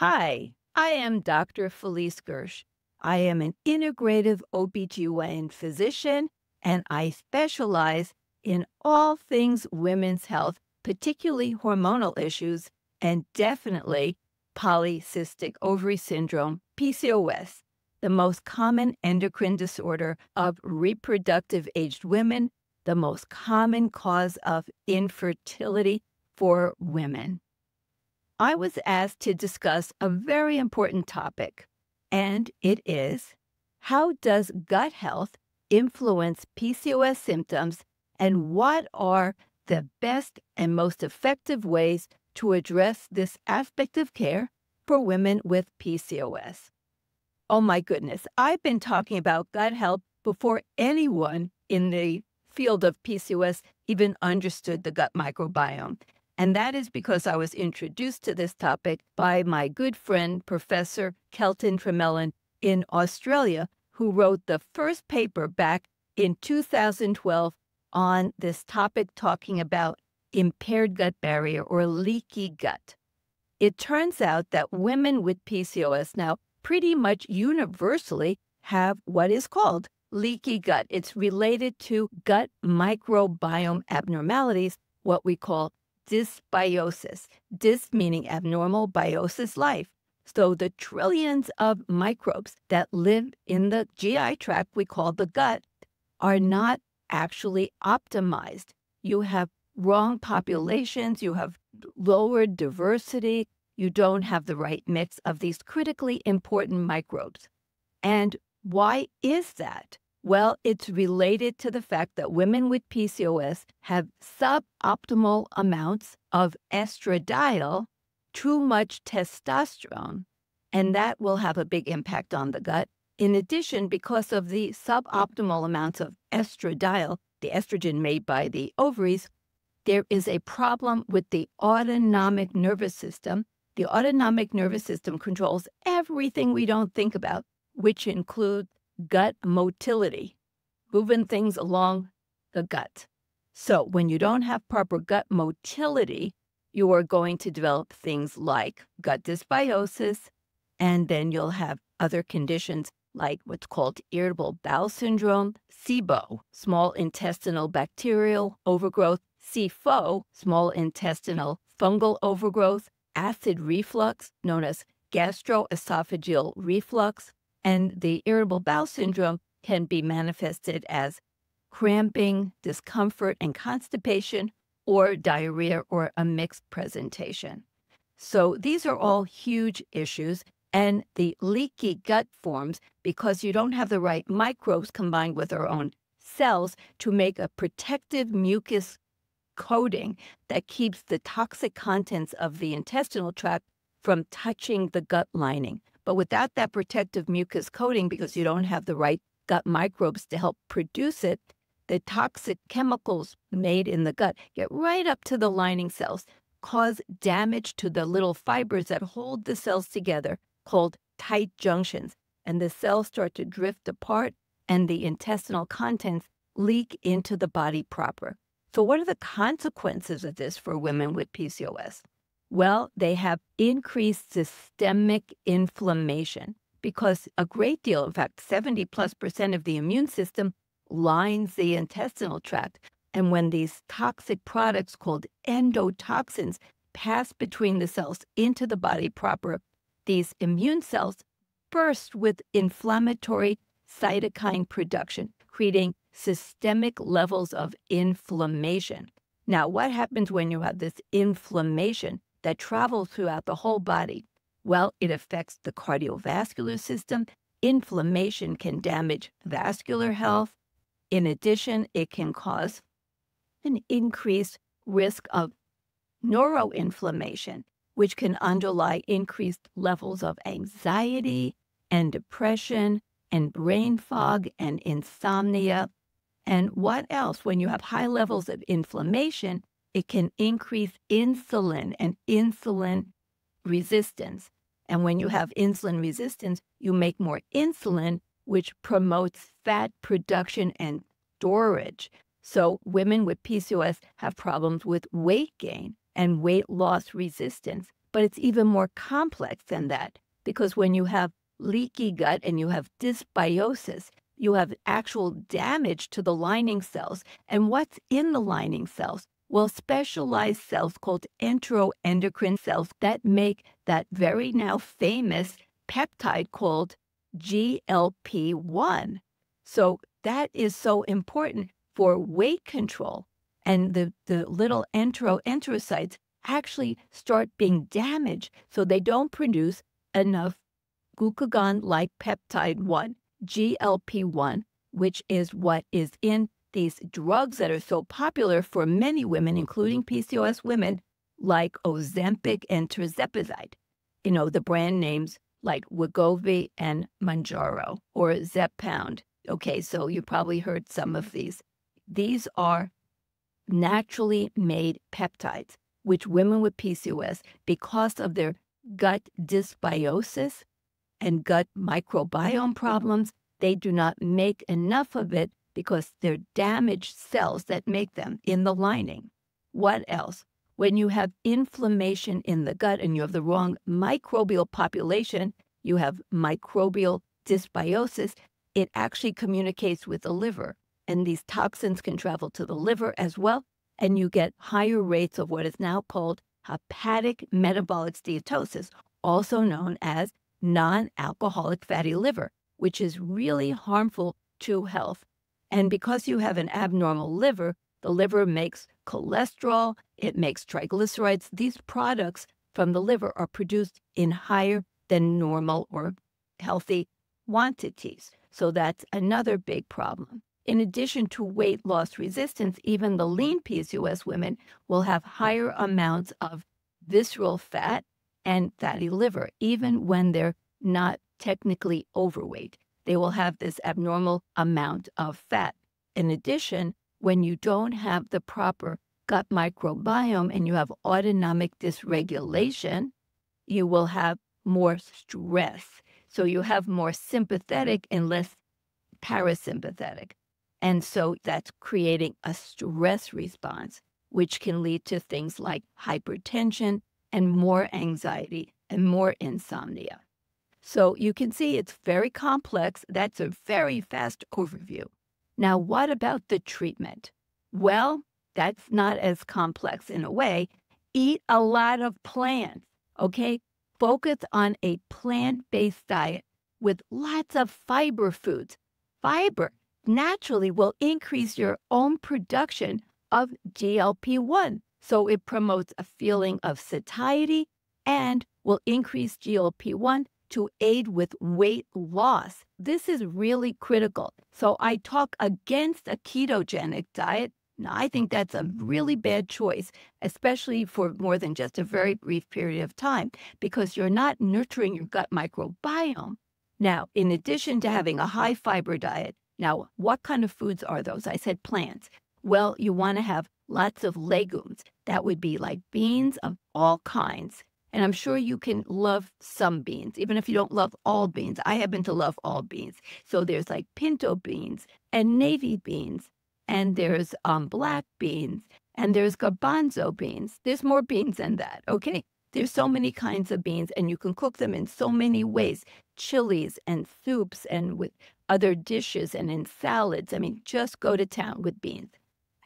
Hi, I am Dr. Felice Gersh. I am an integrative OBGYN physician and I specialize in all things women's health, particularly hormonal issues, and definitely polycystic ovary syndrome, PCOS, the most common endocrine disorder of reproductive aged women, the most common cause of infertility for women. I was asked to discuss a very important topic, and it is how does gut health influence PCOS symptoms and what are the best and most effective ways to address this aspect of care for women with PCOS. Oh my goodness, I've been talking about gut health before anyone in the field of PCOS even understood the gut microbiome. And that is because I was introduced to this topic by my good friend, Professor Kelton Tremellen in Australia, who wrote the first paper back in 2012 on this topic, talking about impaired gut barrier or leaky gut. It turns out that women with PCOS now pretty much universally have what is called leaky gut. It's related to gut microbiome abnormalities, what we call dysbiosis. Dys meaning abnormal, biosis life. So the trillions of microbes that live in the GI tract we call the gut are not actually optimized. You have wrong populations, you have lower diversity, you don't have the right mix of these critically important microbes. And why is that? Well, it's related to the fact that women with PCOS have suboptimal amounts of estradiol, too much testosterone, and that will have a big impact on the gut. In addition, because of the suboptimal amounts of estradiol, the estrogen made by the ovaries, there is a problem with the autonomic nervous system. The autonomic nervous system controls everything we don't think about, which include gut motility, moving things along the gut. So, when you don't have proper gut motility, you are going to develop things like gut dysbiosis, and then you'll have other conditions like what's called irritable bowel syndrome, SIBO, small intestinal bacterial overgrowth, SIFO, small intestinal fungal overgrowth, acid reflux, known as gastroesophageal reflux, and the irritable bowel syndrome can be manifested as cramping, discomfort, and constipation, or diarrhea or a mixed presentation. So these are all huge issues. And the leaky gut forms because you don't have the right microbes combined with our own cells to make a protective mucus coating that keeps the toxic contents of the intestinal tract from touching the gut lining. But without that protective mucus coating, because you don't have the right gut microbes to help produce it, the toxic chemicals made in the gut get right up to the lining cells, cause damage to the little fibers that hold the cells together, called tight junctions. And the cells start to drift apart, and the intestinal contents leak into the body proper. So, what are the consequences of this for women with PCOS? Well, they have increased systemic inflammation because a great deal, in fact, 70 plus percent of the immune system lines the intestinal tract. And when these toxic products called endotoxins pass between the cells into the body proper, these immune cells burst with inflammatory cytokine production, creating systemic levels of inflammation. Now, what happens when you have this inflammation that travels throughout the whole body? Well, it affects the cardiovascular system. Inflammation can damage vascular health. In addition, it can cause an increased risk of neuroinflammation, which can underlie increased levels of anxiety and depression and brain fog and insomnia. And what else? When you have high levels of inflammation, it can increase insulin and insulin resistance. And when you have insulin resistance, you make more insulin, which promotes fat production and storage. So women with PCOS have problems with weight gain and weight loss resistance But it's even more complex than that because when you have leaky gut and you have dysbiosis, you have actual damage to the lining cells. And what's in the lining cells? Well, specialized cells called enteroendocrine cells that make that very now famous peptide called GLP 1. So that is so important for weight control. And the, the little enteroenterocytes actually start being damaged so they don't produce enough glucagon like peptide 1, GLP 1, which is what is in these drugs that are so popular for many women, including PCOS women, like Ozempic and tirzepatide. You know, the brand names like Wegovy and Mounjaro or Zepbound. Okay, so you probably heard some of these. These are naturally made peptides, which women with PCOS, because of their gut dysbiosis and gut microbiome problems, they do not make enough of it because they're damaged cells that make them in the lining. What else? When you have inflammation in the gut and you have the wrong microbial population, you have microbial dysbiosis, it actually communicates with the liver. And these toxins can travel to the liver as well. And you get higher rates of what is now called hepatic metabolic steatosis, also known as non alcoholic fatty liver, which is really harmful to health. And because you have an abnormal liver, the liver makes cholesterol, it makes triglycerides. These products from the liver are produced in higher than normal or healthy quantities. So that's another big problem. In addition to weight loss resistance, even the lean PCOS women will have higher amounts of visceral fat and fatty liver, even when they're not technically overweight. They will have this abnormal amount of fat. In addition, when you don't have the proper gut microbiome and you have autonomic dysregulation, you will have more stress. So you have more sympathetic and less parasympathetic. And so that's creating a stress response, which can lead to things like hypertension and more anxiety and more insomnia. So you can see it's very complex. That's a very fast overview. Now, what about the treatment? Well, that's not as complex in a way. Eat a lot of plants, okay? Focus on a plant based diet with lots of fiber foods. Fiber naturally will increase your own production of GLP 1. So it promotes a feeling of satiety and will increase GLP 1 to aid with weight loss. This is really critical. So I talk against a ketogenic diet. Now, I think that's a really bad choice, especially for more than just a very brief period of time, because you're not nurturing your gut microbiome. Now, in addition to having a high fiber diet, now, what kind of foods are those? I said plants. Well, you want to have lots of legumes. That would be like beans of all kinds. And I'm sure you can love some beans, even if you don't love all beans. I happen to love all beans. So there's like pinto beans and navy beans, and there's um, black beans, and there's garbanzo beans. There's more beans than that, okay? There's so many kinds of beans, and you can cook them in so many ways chilies and soups and with other dishes and in salads. I mean, just go to town with beans.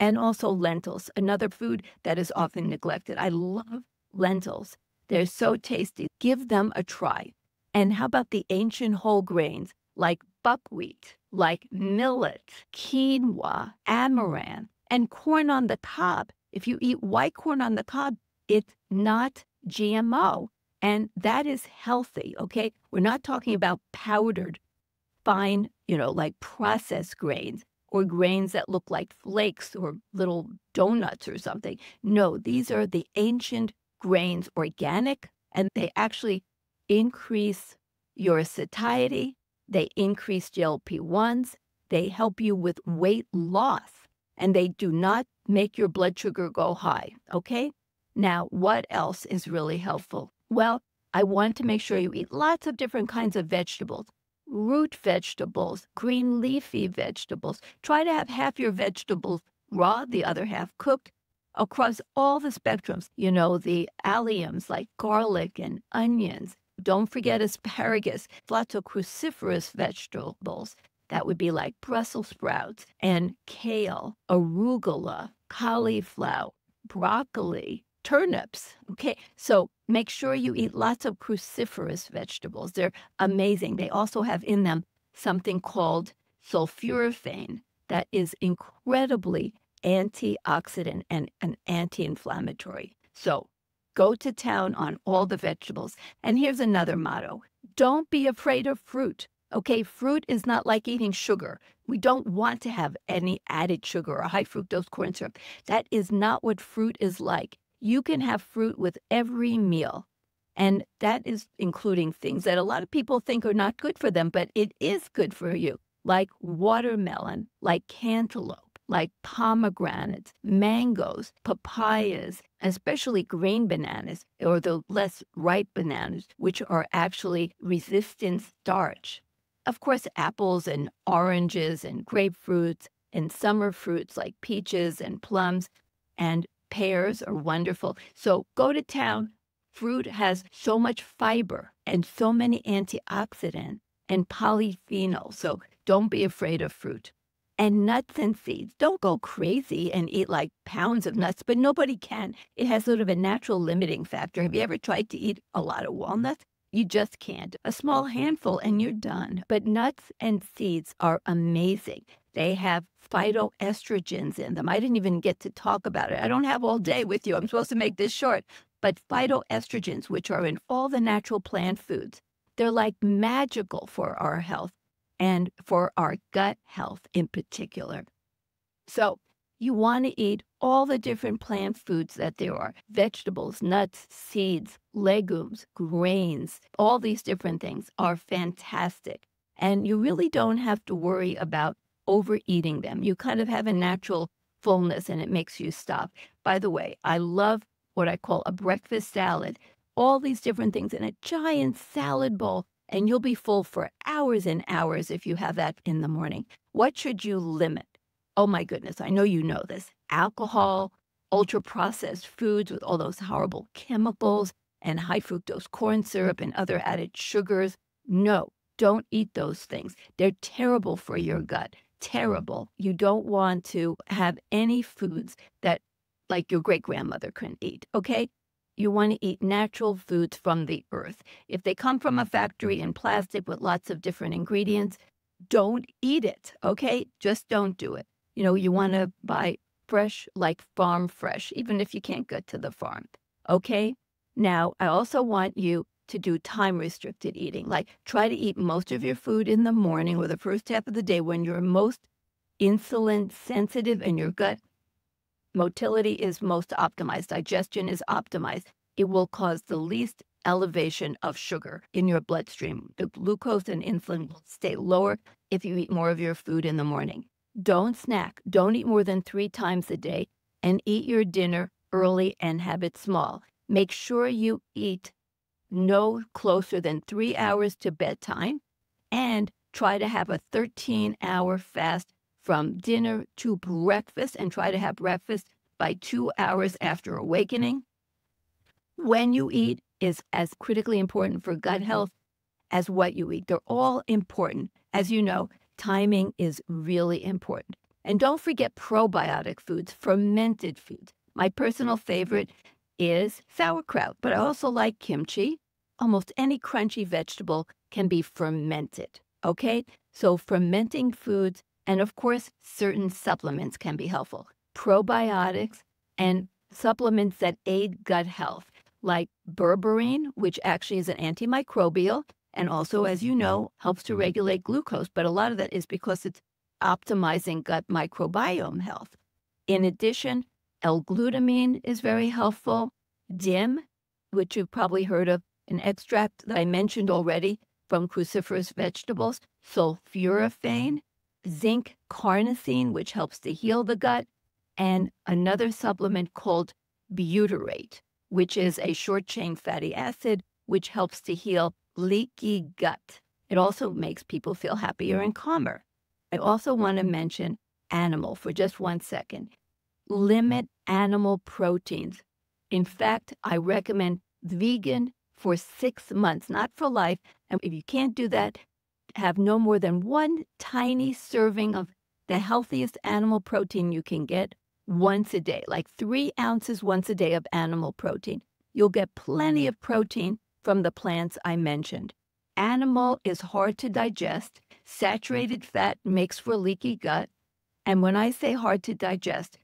And also lentils, another food that is often neglected. I love lentils. They're so tasty. Give them a try. And how about the ancient whole grains like buckwheat, like millet, quinoa, amaranth, and corn on the cob? If you eat white corn on the cob, it's not GMO. And that is healthy, okay? We're not talking about powdered, fine, you know, like processed grains or grains that look like flakes or little donuts or something. No, these are the ancient grains organic and they actually increase your satiety, they increase GLP 1s, they help you with weight loss, and they do not make your blood sugar go high. Okay? Now, what else is really helpful? Well, I want to make sure you eat lots of different kinds of vegetables root vegetables, green leafy vegetables. Try to have half your vegetables raw, the other half cooked, across all the spectrums. You know, the alliums like garlic and onions. Don't forget asparagus, lots of cruciferous vegetables. That would be like Brussels sprouts and kale, arugula, cauliflower, broccoli, turnips. Okay, so make sure you eat lots of cruciferous vegetables. They're amazing. They also have in them something called sulforaphane that is incredibly antioxidant and an anti-inflammatory. So go to town on all the vegetables. And here's another motto. Don't be afraid of fruit. Okay, fruit is not like eating sugar. We don't want to have any added sugar or high fructose corn syrup. That is not what fruit is like. You can have fruit with every meal. And that is including things that a lot of people think are not good for them, but it is good for you, like watermelon, like cantaloupe like pomegranates, mangoes, papayas, especially green bananas or the less ripe bananas, which are actually resistant starch. Of course, apples and oranges and grapefruits and summer fruits like peaches and plums and pears are wonderful. So go to town. Fruit has so much fiber and so many antioxidants and polyphenols. So don't be afraid of fruit and nuts and seeds. Don't go crazy and eat like pounds of nuts, but nobody can. It has sort of a natural limiting factor. Have you ever tried to eat a lot of walnuts? You just can't. A small handful and you're done. But nuts and seeds are amazing. They have phytoestrogens in them. I didn't even get to talk about it. I don't have all day with you. I'm supposed to make this short. But phytoestrogens, which are in all the natural plant foods, they're like magical for our health and for our gut health in particular. So, you want to eat all the different plant foods that there are vegetables, nuts, seeds, legumes, grains, all these different things are fantastic. And you really don't have to worry about overeating them. You kind of have a natural fullness and it makes you stop. By the way, I love what I call a breakfast salad, all these different things in a giant salad bowl and you'll be full for hours and hours if you have that in the morning. What should you limit? Oh my goodness, I know you know this. Alcohol, uh-huh. ultra processed foods with all those horrible chemicals and high fructose corn syrup and other added sugars. No, don't eat those things. They're terrible for your mm-hmm. gut. Terrible. You don't want to have any foods that like your great grandmother couldn't eat. Okay? You want to eat natural foods from the earth. If they come from a factory in plastic with lots of different ingredients, don't eat it, okay? Just don't do it. You know, you want to buy fresh, like farm fresh, even if you can't get to the farm, okay? Now, I also want you to do time restricted eating. Like, try to eat most of your food in the morning or the first half of the day when you're most insulin sensitive and your gut motility is most optimized, digestion is optimized, it will cause the least elevation of sugar in your bloodstream. The glucose and insulin will stay lower if you eat more of your food in the morning. Don't snack. Don't eat more than three times a day and eat your dinner early and have it small. Make sure you eat no closer than three hours to bedtime and try to have a 13 hour fast from dinner to breakfast and try to have breakfast by two hours after awakening. When you eat is as critically important for gut health as what you eat. They're all important. As you know, timing is really important. And don't forget probiotic foods, fermented foods. My personal favorite is sauerkraut, but I also like kimchi. Almost any crunchy vegetable can be fermented. Okay? So, fermenting foods and of course, certain supplements can be helpful. Probiotics and supplements that aid gut health, like berberine, which actually is an antimicrobial and also, as you know, helps to regulate glucose. But a lot of that is because it's optimizing gut microbiome health. In addition, L-glutamine is very helpful. DIM, which you've probably heard of, an extract that I mentioned already from cruciferous vegetables, sulforaphane, zinc carnosine, which helps to heal the gut, and another supplement called butyrate, which is a short chain fatty acid, which helps to heal leaky gut. It also makes people feel happier and calmer. I also want to mention animal for just one second. Limit animal proteins. In fact, I recommend vegan for six months, not for life. And if you can't do that, have no more than one tiny serving of the healthiest animal protein you can get once a day, like three ounces once a day of animal protein. You'll get plenty of protein from the plants I mentioned. Animal is hard to digest. Saturated fat makes for leaky gut. And when I say hard to digest,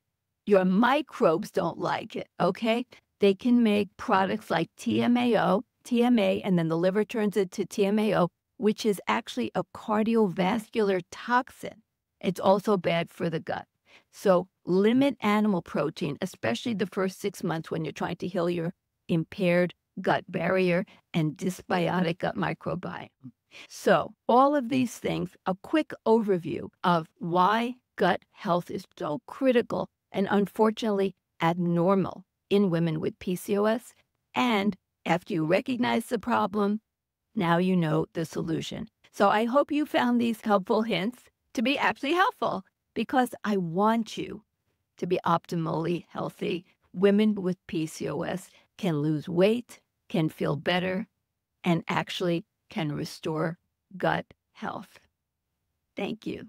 your microbes don't like it, okay? They can make products like TMAO, TMA, and then the liver turns it to TMAO, which is actually a cardiovascular toxin. It's also bad for the gut. So limit animal protein, especially the first six months when you're trying to heal your impaired gut barrier and dysbiotic gut microbiome. So, all of these things, a quick overview of why gut health is so critical and unfortunately abnormal in women with PCOS. And after you recognize the problem, now you know the solution. So I hope you found these helpful hints to be actually helpful because I want you to be optimally healthy. Women with PCOS can lose weight, can feel better, and actually can restore gut health. Thank you.